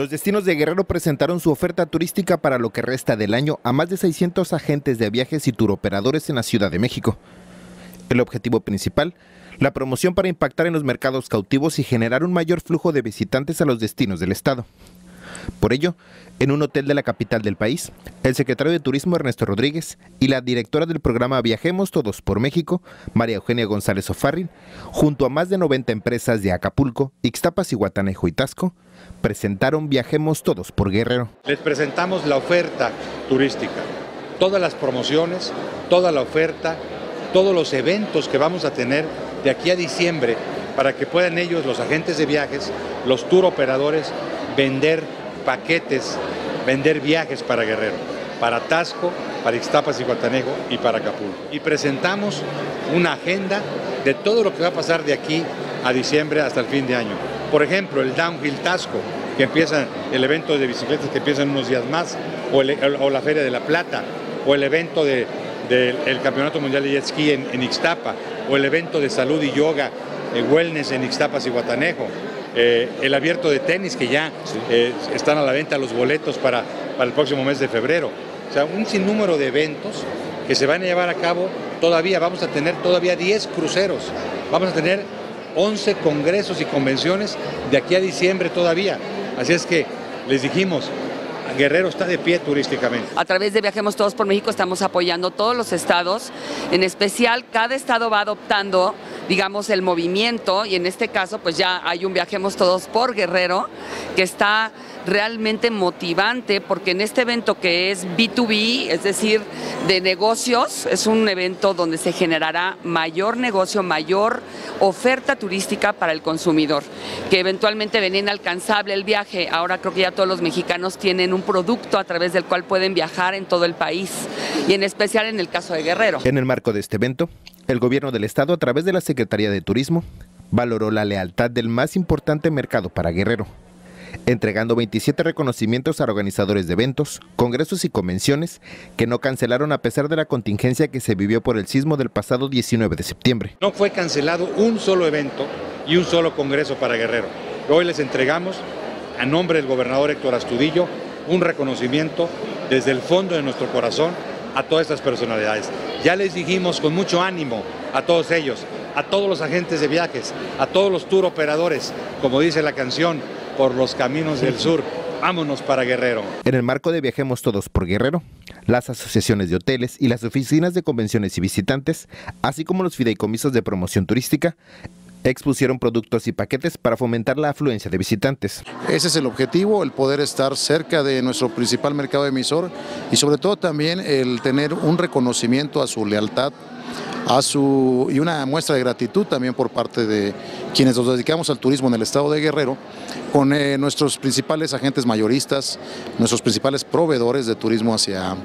Los destinos de Guerrero presentaron su oferta turística para lo que resta del año a más de 600 agentes de viajes y turoperadores en la Ciudad de México. El objetivo principal, la promoción para impactar en los mercados cautivos y generar un mayor flujo de visitantes a los destinos del Estado. Por ello, en un hotel de la capital del país, el secretario de Turismo Ernesto Rodríguez y la directora del programa Viajemos Todos por México, María Eugenia González Ofarrin, junto a más de 90 empresas de Acapulco, Ixtapas y Guatanejo y Tasco, presentaron Viajemos Todos por Guerrero. Les presentamos la oferta turística, todas las promociones, toda la oferta, todos los eventos que vamos a tener de aquí a diciembre para que puedan ellos, los agentes de viajes, los tour operadores, vender paquetes, vender viajes para Guerrero, para Tasco, para Ixtapas y Guatanejo y para Acapulco. Y presentamos una agenda de todo lo que va a pasar de aquí a diciembre hasta el fin de año. Por ejemplo, el Downhill Tasco, que empieza el evento de bicicletas que empieza en unos días más, o, la Feria de la Plata, o el evento del Campeonato Mundial de Jet Ski en, Ixtapa, o el evento de salud y yoga, en wellness en Ixtapas y Guatanejo, eh, el abierto de tenis que ya eh, están a la venta los boletos para, para el próximo mes de febrero. O sea, un sinnúmero de eventos que se van a llevar a cabo todavía. Vamos a tener todavía 10 cruceros, vamos a tener 11 congresos y convenciones de aquí a diciembre todavía. Así es que les dijimos, Guerrero está de pie turísticamente. A través de Viajemos Todos por México estamos apoyando todos los estados, en especial cada estado va adoptando digamos, el movimiento y en este caso pues ya hay un Viajemos Todos por Guerrero que está realmente motivante porque en este evento que es B2B, es decir, de negocios, es un evento donde se generará mayor negocio, mayor oferta turística para el consumidor, que eventualmente ven inalcanzable el viaje. Ahora creo que ya todos los mexicanos tienen un producto a través del cual pueden viajar en todo el país y en especial en el caso de Guerrero. En el marco de este evento, el gobierno del estado a través de la Secretaría de Turismo valoró la lealtad del más importante mercado para Guerrero, entregando 27 reconocimientos a organizadores de eventos, congresos y convenciones que no cancelaron a pesar de la contingencia que se vivió por el sismo del pasado 19 de septiembre. No fue cancelado un solo evento y un solo congreso para Guerrero. Hoy les entregamos, a nombre del gobernador Héctor Astudillo, un reconocimiento desde el fondo de nuestro corazón a todas estas personalidades. Ya les dijimos con mucho ánimo a todos ellos, a todos los agentes de viajes, a todos los tour operadores, como dice la canción, por los caminos del sur. Vámonos para Guerrero. En el marco de Viajemos Todos por Guerrero, las asociaciones de hoteles y las oficinas de convenciones y visitantes, así como los fideicomisos de promoción turística, expusieron productos y paquetes para fomentar la afluencia de visitantes. Ese es el objetivo, el poder estar cerca de nuestro principal mercado emisor y sobre todo también el tener un reconocimiento a su lealtad a su, y una muestra de gratitud también por parte de quienes nos dedicamos al turismo en el estado de Guerrero, con eh, nuestros principales agentes mayoristas, nuestros principales proveedores de turismo hacia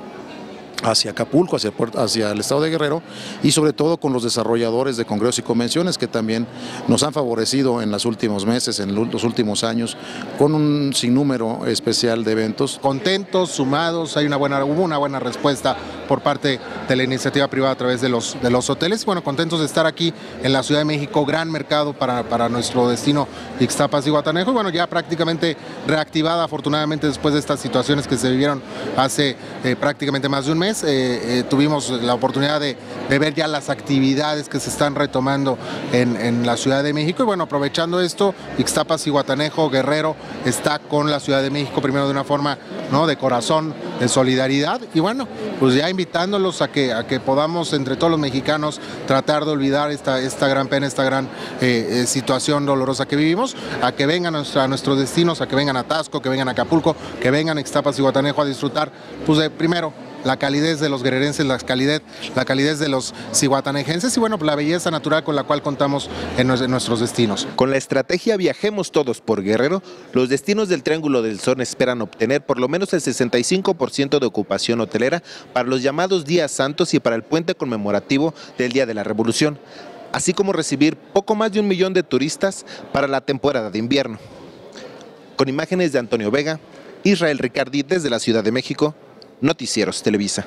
hacia Acapulco, hacia, el estado de Guerrero y sobre todo con los desarrolladores de congresos y convenciones que también nos han favorecido en los últimos meses, en los últimos años, con un sinnúmero especial de eventos. Contentos, sumados, hay una buena, hubo una buena respuesta por parte de la iniciativa privada a través de los, de los hoteles. Bueno, contentos de estar aquí en la Ciudad de México, gran mercado para, para nuestro destino Ixtapas y Guatanejo. Y bueno, ya prácticamente reactivada afortunadamente después de estas situaciones que se vivieron hace eh, prácticamente más de un mes eh, eh, tuvimos la oportunidad de, ver ya las actividades que se están retomando en, la Ciudad de México. Y bueno, aprovechando esto, Ixtapas y Guatanejo, Guerrero está con la Ciudad de México primero de una forma de corazón, de solidaridad. Y bueno, pues ya invitándolos a que, a que podamos entre todos los mexicanos tratar de olvidar esta, esta gran pena, esta gran eh, situación dolorosa que vivimos, a que vengan a, nuestros destinos, a que vengan a Tasco, que vengan a Acapulco, que vengan a Ixtapas y Guatanejo a disfrutar, pues de, primero la calidez de los guerrerenses, la calidez, la calidez de los cihuatanejenses y bueno, la belleza natural con la cual contamos en nuestros destinos. Con la estrategia Viajemos Todos por Guerrero, los destinos del Triángulo del Sol esperan obtener por lo menos el 65% de ocupación hotelera para los llamados días santos y para el puente conmemorativo del Día de la Revolución, así como recibir poco más de un millón de turistas para la temporada de invierno. Con imágenes de Antonio Vega, Israel Ricardi desde la Ciudad de México, Noticieros Televisa.